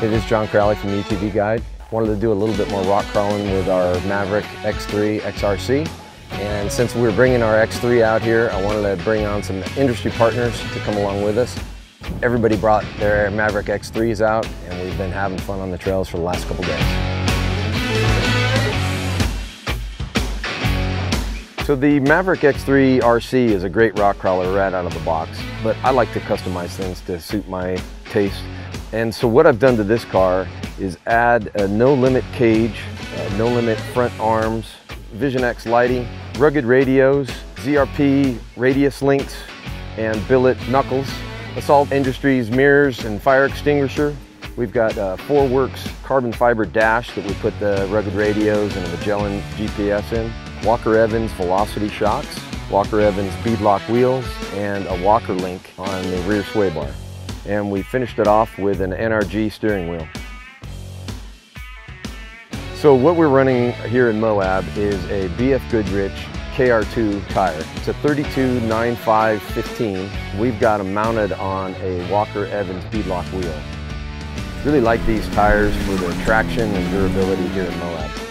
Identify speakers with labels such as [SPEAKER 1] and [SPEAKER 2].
[SPEAKER 1] It is John Crowley from UTV Guide. Wanted to do a little bit more rock crawling with our Maverick X3 XRC. And since we're bringing our X3 out here, I wanted to bring on some industry partners to come along with us. Everybody brought their Maverick X3s out and we've been having fun on the trails for the last couple days. So the Maverick X3 RC is a great rock crawler right out of the box, but I like to customize things to suit my taste. And so what I've done to this car is add a no limit cage, uh, no limit front arms, Vision X lighting, rugged radios, ZRP radius links, and billet knuckles, Assault Industries mirrors and fire extinguisher. We've got a uh, Works carbon fiber dash that we put the rugged radios and a Magellan GPS in. Walker Evans Velocity shocks, Walker Evans beadlock wheels, and a Walker link on the rear sway bar. And we finished it off with an NRG steering wheel. So what we're running here in Moab is a BF Goodrich KR2 tire. It's a 32 95 15. We've got them mounted on a Walker Evans beadlock wheel. Really like these tires for their traction and durability here in Moab.